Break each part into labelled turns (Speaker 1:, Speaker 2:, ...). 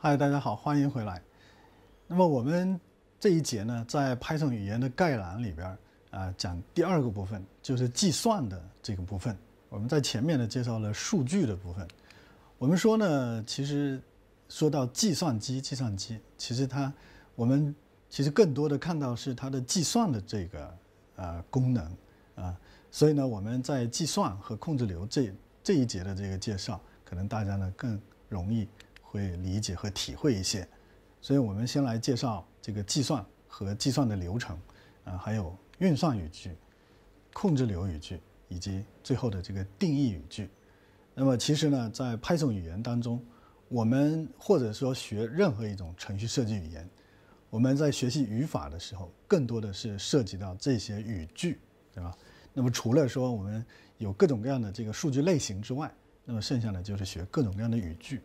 Speaker 1: 嗨，大家好，欢迎回来。那么我们这一节呢，在 Python 语言的概览里边啊，讲第二个部分，就是计算的这个部分。我们在前面呢介绍了数据的部分。我们说呢，其实说到计算机，计算机其实它，我们其实更多的看到是它的计算的这个呃功能啊。所以呢，我们在计算和控制流这这一节的这个介绍，可能大家呢更容易。会理解和体会一些，所以我们先来介绍这个计算和计算的流程，啊，还有运算语句、控制流语句以及最后的这个定义语句。那么其实呢，在 Python 语言当中，我们或者说学任何一种程序设计语言，我们在学习语法的时候，更多的是涉及到这些语句，对吧？那么除了说我们有各种各样的这个数据类型之外，那么剩下的就是学各种各样的语句。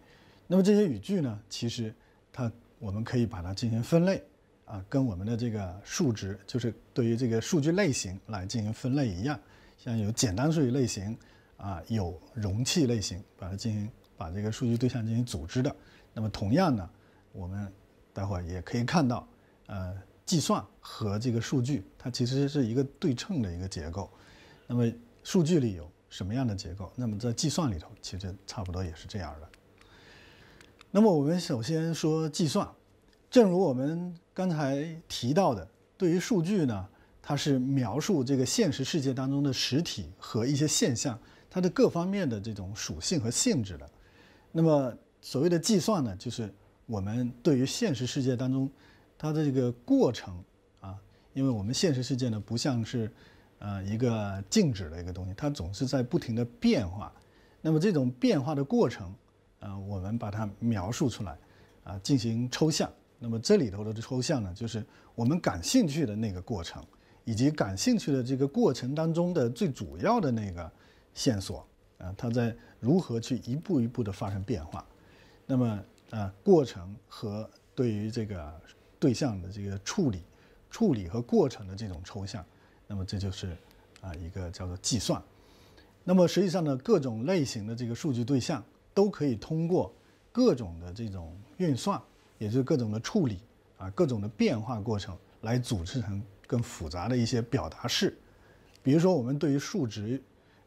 Speaker 1: 那么这些语句呢，其实它我们可以把它进行分类，啊，跟我们的这个数值，就是对于这个数据类型来进行分类一样，像有简单数据类型，啊，有容器类型，把它进行把这个数据对象进行组织的。那么同样呢，我们待会儿也可以看到，呃，计算和这个数据它其实是一个对称的一个结构。那么数据里有什么样的结构？那么在计算里头其实差不多也是这样的。那么我们首先说计算，正如我们刚才提到的，对于数据呢，它是描述这个现实世界当中的实体和一些现象，它的各方面的这种属性和性质的。那么所谓的计算呢，就是我们对于现实世界当中它的这个过程啊，因为我们现实世界呢不像是呃一个静止的一个东西，它总是在不停的变化。那么这种变化的过程。啊，我们把它描述出来，啊，进行抽象。那么这里头的抽象呢，就是我们感兴趣的那个过程，以及感兴趣的这个过程当中的最主要的那个线索，啊，它在如何去一步一步的发生变化。那么，啊，过程和对于这个对象的这个处理、处理和过程的这种抽象，那么这就是啊一个叫做计算。那么实际上呢，各种类型的这个数据对象。都可以通过各种的这种运算，也就是各种的处理啊，各种的变化过程来组织成更复杂的一些表达式。比如说，我们对于数值，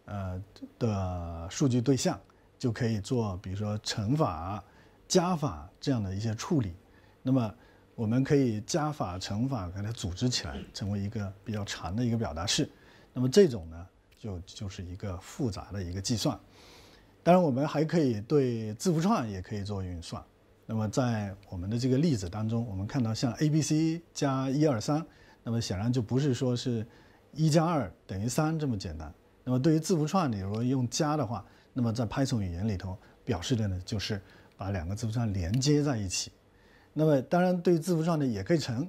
Speaker 1: 呃的数据对象，就可以做，比如说乘法、加法这样的一些处理。那么，我们可以加法、乘法给它组织起来，成为一个比较长的一个表达式。那么这种呢，就就是一个复杂的一个计算。当然，我们还可以对字符串也可以做运算。那么，在我们的这个例子当中，我们看到像 a b c 加一二三，那么显然就不是说是一加二等于三这么简单。那么，对于字符串，你如果用加的话，那么在 Python 语言里头表示的呢，就是把两个字符串连接在一起。那么，当然对于字符串呢，也可以乘，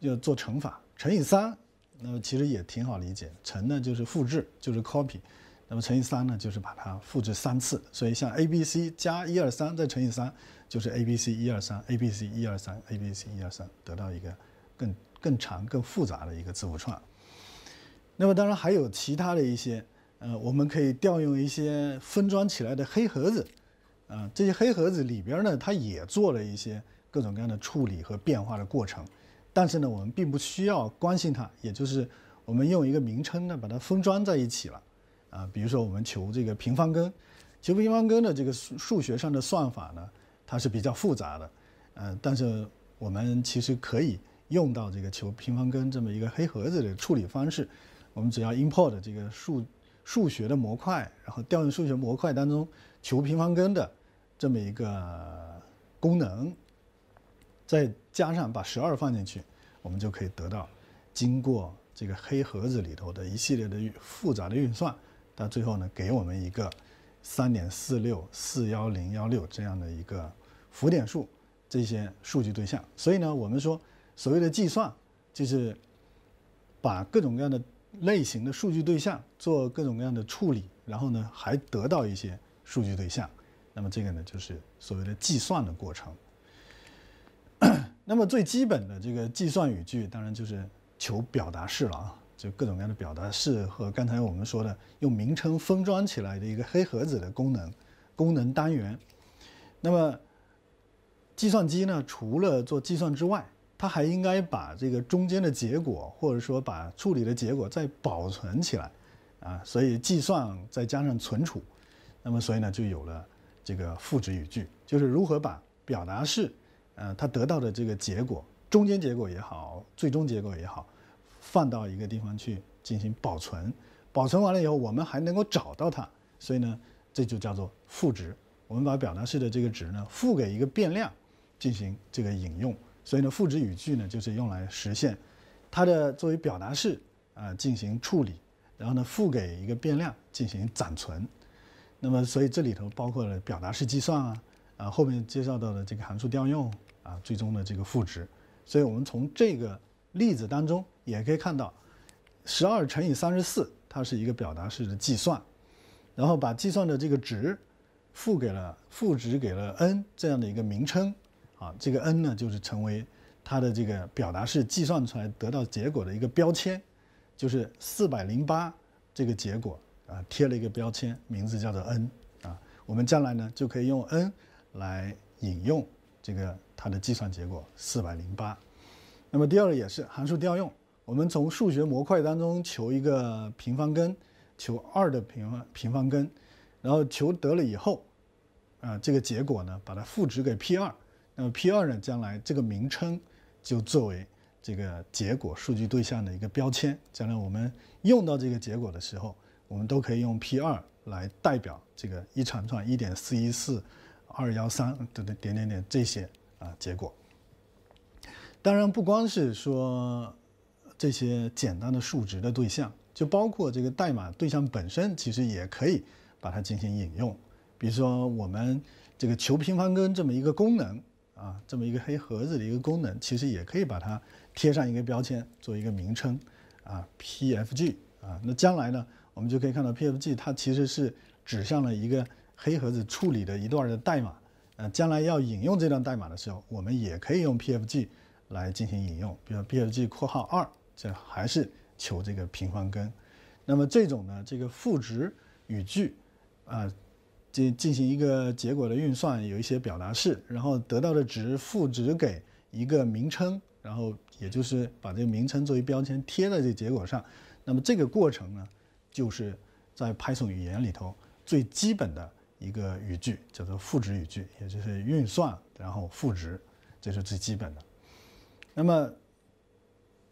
Speaker 1: 就做乘法，乘以三，那么其实也挺好理解。乘呢就是复制，就是 copy。那么乘以三呢，就是把它复制三次，所以像 a b c 加一二三再乘以三，就是 a b c 一二三 a b c 一二三 a b c 一二三，得到一个更更长、更复杂的一个字符串。那么当然还有其他的一些，呃，我们可以调用一些分装起来的黑盒子，啊，这些黑盒子里边呢，它也做了一些各种各样的处理和变化的过程，但是呢，我们并不需要关心它，也就是我们用一个名称呢，把它封装在一起了。啊，比如说我们求这个平方根，求平方根的这个数数学上的算法呢，它是比较复杂的，呃，但是我们其实可以用到这个求平方根这么一个黑盒子的处理方式，我们只要 import 这个数数学的模块，然后调用数学模块当中求平方根的这么一个功能，再加上把十二放进去，我们就可以得到经过这个黑盒子里头的一系列的复杂的运算。到最后呢，给我们一个三点四六四幺零幺六这样的一个浮点数，这些数据对象。所以呢，我们说所谓的计算，就是把各种各样的类型的数据对象做各种各样的处理，然后呢，还得到一些数据对象。那么这个呢，就是所谓的计算的过程。那么最基本的这个计算语句，当然就是求表达式了啊。就各种各样的表达式和刚才我们说的用名称封装起来的一个黑盒子的功能功能单元。那么计算机呢，除了做计算之外，它还应该把这个中间的结果，或者说把处理的结果再保存起来，啊，所以计算再加上存储，那么所以呢，就有了这个赋值语句，就是如何把表达式，呃，它得到的这个结果，中间结果也好，最终结果也好，放到一个地方去进行保存，保存完了以后，我们还能够找到它，所以呢，这就叫做赋值。我们把表达式的这个值呢，赋给一个变量进行这个引用。所以呢，赋值语句呢，就是用来实现它的作为表达式啊进行处理，然后呢，赋给一个变量进行暂存。那么，所以这里头包括了表达式计算啊，啊后面介绍到的这个函数调用啊，最终的这个赋值。所以我们从这个例子当中也可以看到，十二乘以三十四，它是一个表达式的计算，然后把计算的这个值赋给了赋值给了 n 这样的一个名称。啊，这个 n 呢，就是成为它的这个表达式计算出来得到结果的一个标签，就是四百零八这个结果啊，贴了一个标签，名字叫做 n 啊。我们将来呢，就可以用 n 来引用这个它的计算结果四百零八。那么第二个也是函数调用，我们从数学模块当中求一个平方根，求二的平方平方根，然后求得了以后，啊，这个结果呢，把它赋值给 p 二。那么 P 二呢，将来这个名称就作为这个结果数据对象的一个标签。将来我们用到这个结果的时候，我们都可以用 P 二来代表这个一长串一点四一四二幺三等等点点点这些啊结果。当然，不光是说这些简单的数值的对象，就包括这个代码对象本身，其实也可以把它进行引用。比如说，我们这个求平方根这么一个功能。啊，这么一个黑盒子的一个功能，其实也可以把它贴上一个标签，做一个名称，啊，PFG 啊，那将来呢，我们就可以看到 PFG 它其实是指向了一个黑盒子处理的一段的代码，呃，将来要引用这段代码的时候，我们也可以用 PFG 来进行引用，比如 PFG 括号二，这还是求这个平方根，那么这种呢，这个赋值语句，啊。进进行一个结果的运算，有一些表达式，然后得到的值赋值给一个名称，然后也就是把这个名称作为标签贴在这结果上。那么这个过程呢，就是在 Python 语言里头最基本的一个语句，叫做赋值语句，也就是运算然后赋值，这是最基本的。那么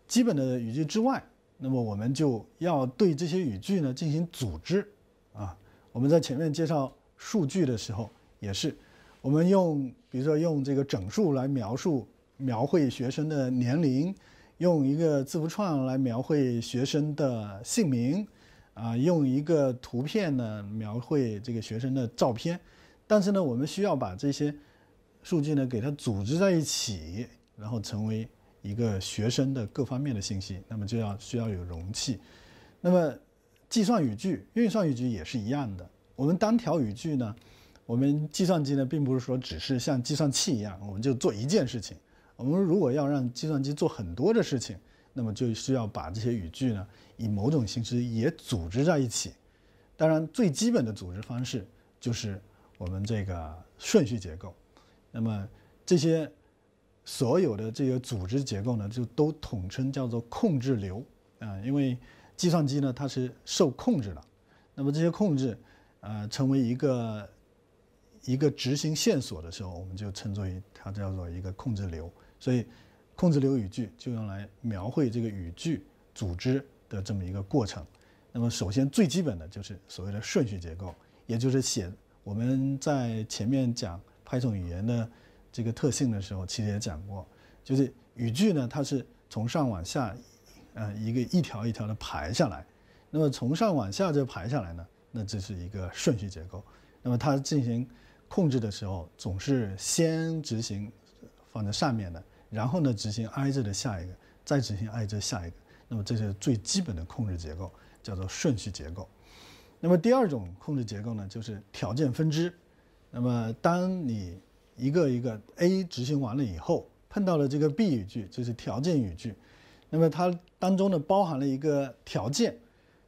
Speaker 1: 基本的语句之外，那么我们就要对这些语句呢进行组织啊。我们在前面介绍。数据的时候也是，我们用比如说用这个整数来描述描绘学生的年龄，用一个字符串来描绘学生的姓名，啊，用一个图片呢描绘这个学生的照片，但是呢，我们需要把这些数据呢给它组织在一起，然后成为一个学生的各方面的信息，那么就要需要有容器。那么计算语句、运算语句也是一样的。我们单条语句呢，我们计算机呢，并不是说只是像计算器一样，我们就做一件事情。我们如果要让计算机做很多的事情，那么就需要把这些语句呢，以某种形式也组织在一起。当然，最基本的组织方式就是我们这个顺序结构。那么这些所有的这个组织结构呢，就都统称叫做控制流啊，因为计算机呢，它是受控制的。那么这些控制。呃，成为一个一个执行线索的时候，我们就称作为它叫做一个控制流。所以，控制流语句就用来描绘这个语句组织的这么一个过程。那么，首先最基本的就是所谓的顺序结构，也就是写我们在前面讲 Python 语言的这个特性的时候，其实也讲过，就是语句呢，它是从上往下，呃，一个一条一条的排下来。那么从上往下这排下来呢？那这是一个顺序结构，那么它进行控制的时候，总是先执行放在上面的，然后呢执行挨着的下一个，再执行挨着下一个，那么这是最基本的控制结构，叫做顺序结构。那么第二种控制结构呢，就是条件分支。那么当你一个一个 A 执行完了以后，碰到了这个 B 语句，就是条件语句，那么它当中呢包含了一个条件。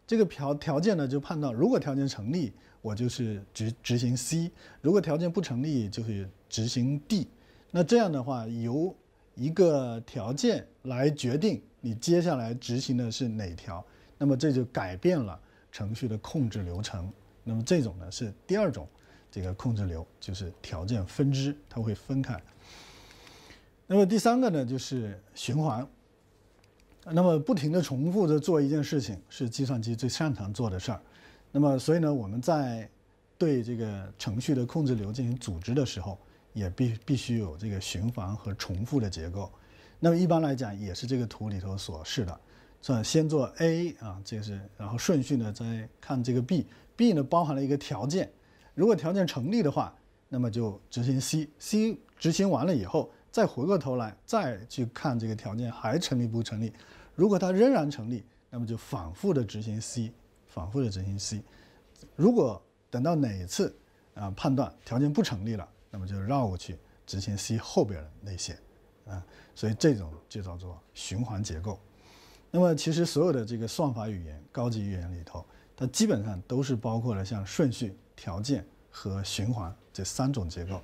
Speaker 1: 这个条条件呢，就判断如果条件成立，我就是执执行 C；如果条件不成立，就是执行 D。那这样的话，由一个条件来决定你接下来执行的是哪条，那么这就改变了程序的控制流程。那么这种呢是第二种这个控制流，就是条件分支，它会分开。那么第三个呢就是循环。那么不停的重复着做一件事情，是计算机最擅长做的事儿。那么所以呢，我们在对这个程序的控制流进行组织的时候，也必必须有这个循环和重复的结构。那么一般来讲，也是这个图里头所示的，是先做 A 啊，这是，然后顺序呢再看这个 B，B 呢包含了一个条件，如果条件成立的话，那么就执行 C，C 执行完了以后，再回过头来再去看这个条件还成立不成立。如果它仍然成立，那么就反复的执行 C，反复的执行 C。如果等到哪一次啊判断条件不成立了，那么就绕过去执行 C 后边的那些啊。所以这种就叫做循环结构。那么其实所有的这个算法语言、高级语言里头，它基本上都是包括了像顺序、条件和循环这三种结构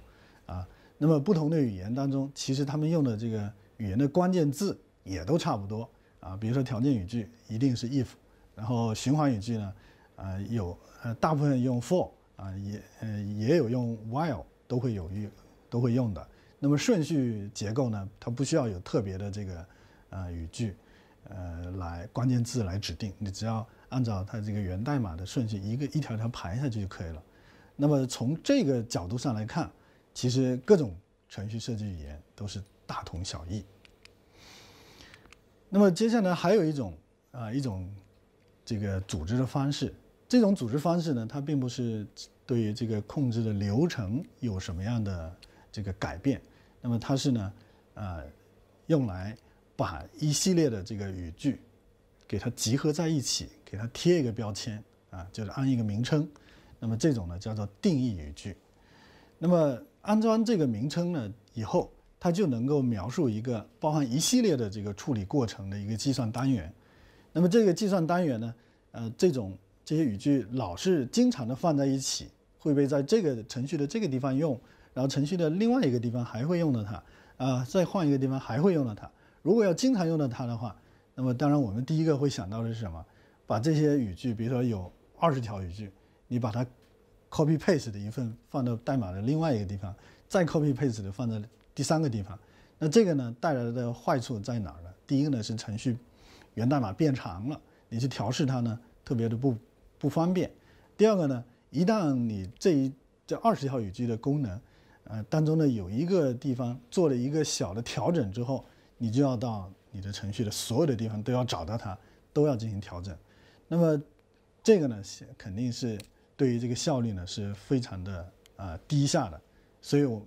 Speaker 1: 啊。那么不同的语言当中，其实他们用的这个语言的关键字也都差不多。啊，比如说条件语句一定是 if，然后循环语句呢，呃有呃大部分用 for 啊，也呃也有用 while 都会有用都会用的。那么顺序结构呢，它不需要有特别的这个呃语句，呃来关键字来指定，你只要按照它这个源代码的顺序一个一条条排下去就可以了。那么从这个角度上来看，其实各种程序设计语言都是大同小异。那么接下来还有一种啊一种这个组织的方式，这种组织方式呢，它并不是对于这个控制的流程有什么样的这个改变，那么它是呢啊用来把一系列的这个语句给它集合在一起，给它贴一个标签啊，就是安一个名称，那么这种呢叫做定义语句，那么安装这个名称呢以后。它就能够描述一个包含一系列的这个处理过程的一个计算单元。那么这个计算单元呢，呃，这种这些语句老是经常的放在一起，会被在这个程序的这个地方用，然后程序的另外一个地方还会用到它，啊，再换一个地方还会用到它。如果要经常用到它的话，那么当然我们第一个会想到的是什么？把这些语句，比如说有二十条语句，你把它 copy paste 的一份放到代码的另外一个地方，再 copy paste 的放在。第三个地方，那这个呢带来的坏处在哪儿呢？第一个呢是程序源代码变长了，你去调试它呢特别的不不方便。第二个呢，一旦你这一这二十条语句的功能，呃当中呢有一个地方做了一个小的调整之后，你就要到你的程序的所有的地方都要找到它，都要进行调整。那么这个呢肯定是对于这个效率呢是非常的啊低下的，所以我。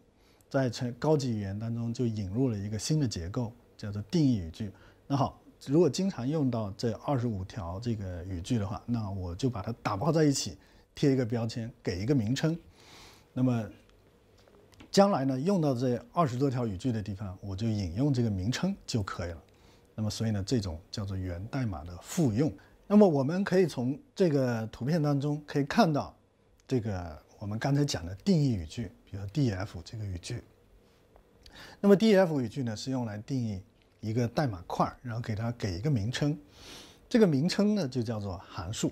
Speaker 1: 在成高级语言当中就引入了一个新的结构，叫做定义语句。那好，如果经常用到这二十五条这个语句的话，那我就把它打包在一起，贴一个标签，给一个名称。那么将来呢，用到这二十多条语句的地方，我就引用这个名称就可以了。那么所以呢，这种叫做源代码的复用。那么我们可以从这个图片当中可以看到，这个我们刚才讲的定义语句。比如 def 这个语句，那么 def 语句呢是用来定义一个代码块，然后给它给一个名称，这个名称呢就叫做函数。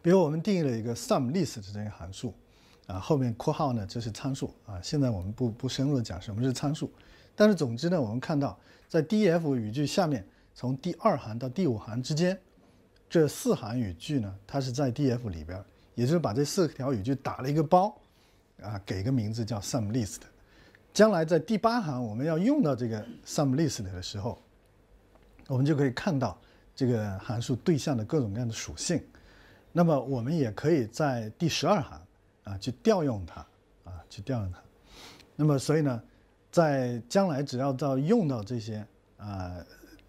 Speaker 1: 比如我们定义了一个 sumList 这个函数，啊，后面括号呢就是参数啊。现在我们不不深入的讲什么是参数，但是总之呢，我们看到在 def 语句下面，从第二行到第五行之间，这四行语句呢，它是在 Df 里边，也就是把这四条语句打了一个包。啊，给个名字叫 sumList，将来在第八行我们要用到这个 sumList 的时候，我们就可以看到这个函数对象的各种各样的属性。那么我们也可以在第十二行啊去调用它啊去调用它。那么所以呢，在将来只要到用到这些啊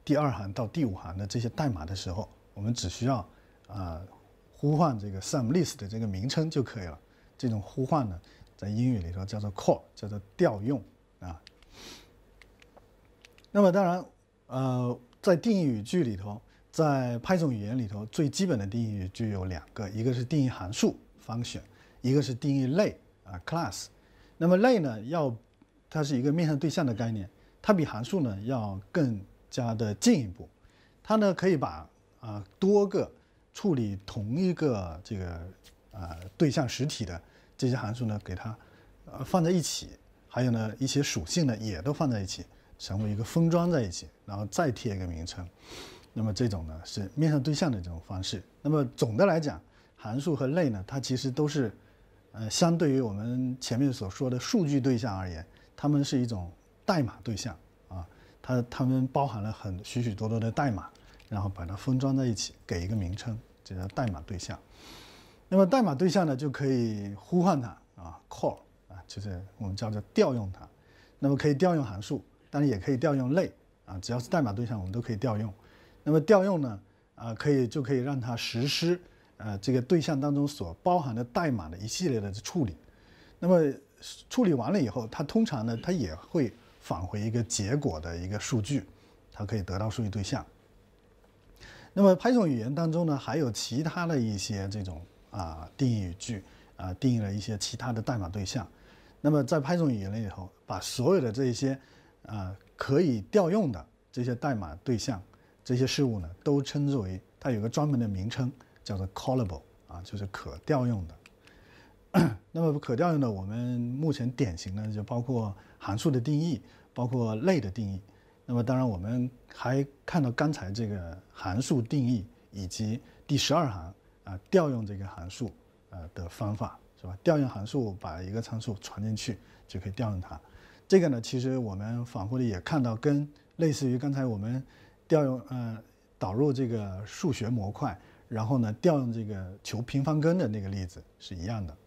Speaker 1: 第二行到第五行的这些代码的时候，我们只需要啊呼唤这个 some list 的这个名称就可以了。这种呼唤呢？在英语里头叫做 call，叫做调用啊。那么当然，呃，在定义语句里头，在 Python 语言里头，最基本的定义语句有两个，一个是定义函数 function，一个是定义类啊 class。那么类呢，要它是一个面向对象的概念，它比函数呢要更加的进一步，它呢可以把啊多个处理同一个这个呃对象实体的这些函数呢给它呃放在一起，还有呢一些属性呢也都放在一起，成为一个封装在一起，然后再贴一个名称。那么这种呢是面向对象的这种方式。那么总的来讲，函数和类呢，它其实都是，呃，相对于我们前面所说的数据对象而言，它们是一种代码对象啊。它它们包含了很许许多多的代码，然后把它封装在一起，给一个名称，这叫代码对象。那么代码对象呢，就可以呼唤它啊，call 啊，就是我们叫做调用它。那么可以调用函数，当然也可以调用类啊，只要是代码对象，我们都可以调用。那么调用呢，啊，可以就可以让它实施，呃，这个对象当中所包含的代码的一系列的处理。那么处理完了以后，它通常呢，它也会返回一个结果的一个数据，它可以得到数据对象。那么 Python 语言当中呢，还有其他的一些这种啊定义语句啊，定义了一些其他的代码对象。那么在 Python 语言里头，把所有的这些啊可以调用的这些代码对象。这些事物呢，都称之为它有个专门的名称，叫做 callable 啊，就是可调用的。那么可调用的，我们目前典型的就包括函数的定义，包括类的定义。那么当然，我们还看到刚才这个函数定义以及第十二行啊，调用这个函数呃的方法是吧？调用函数把一个参数传进去就可以调用它。这个呢，其实我们反复的也看到，跟类似于刚才我们。调用呃导入这个数学模块，然后呢调用这个求平方根的那个例子是一样的。